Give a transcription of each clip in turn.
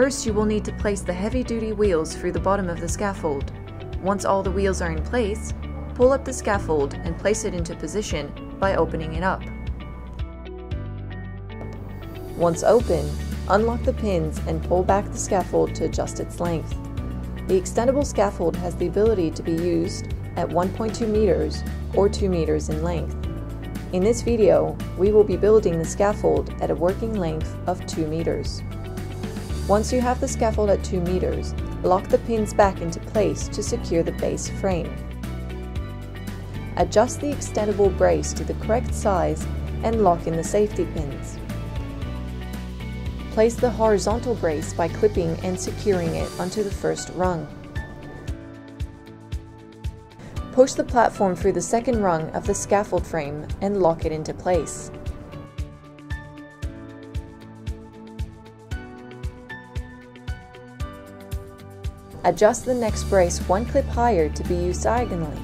First, you will need to place the heavy-duty wheels through the bottom of the scaffold. Once all the wheels are in place, pull up the scaffold and place it into position by opening it up. Once open, unlock the pins and pull back the scaffold to adjust its length. The extendable scaffold has the ability to be used at 1.2 meters or 2 meters in length. In this video, we will be building the scaffold at a working length of 2 meters. Once you have the scaffold at 2 meters, lock the pins back into place to secure the base frame. Adjust the extendable brace to the correct size and lock in the safety pins. Place the horizontal brace by clipping and securing it onto the first rung. Push the platform through the second rung of the scaffold frame and lock it into place. Adjust the next brace one clip higher to be used diagonally.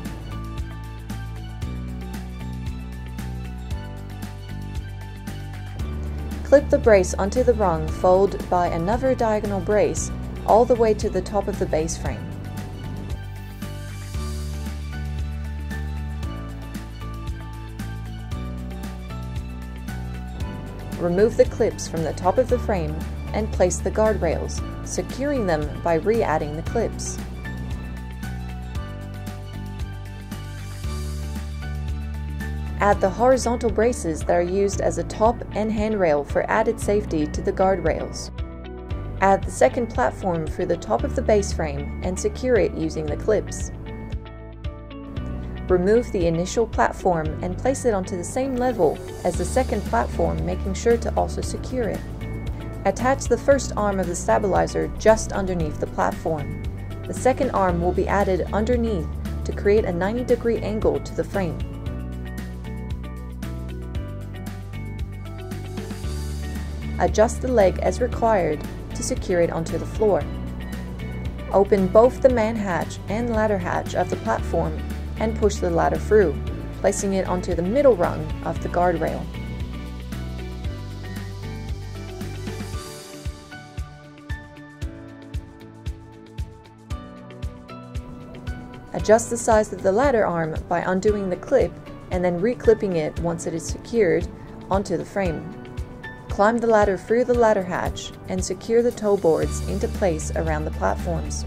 Clip the brace onto the rung fold by another diagonal brace all the way to the top of the base frame. Remove the clips from the top of the frame and place the guardrails, securing them by re-adding the clips. Add the horizontal braces that are used as a top and handrail for added safety to the guardrails. Add the second platform for the top of the base frame and secure it using the clips. Remove the initial platform and place it onto the same level as the second platform, making sure to also secure it. Attach the first arm of the stabilizer just underneath the platform. The second arm will be added underneath to create a 90 degree angle to the frame. Adjust the leg as required to secure it onto the floor. Open both the man hatch and ladder hatch of the platform and push the ladder through, placing it onto the middle rung of the guardrail. Adjust the size of the ladder arm by undoing the clip and then reclipping it once it is secured onto the frame. Climb the ladder through the ladder hatch and secure the toe boards into place around the platforms.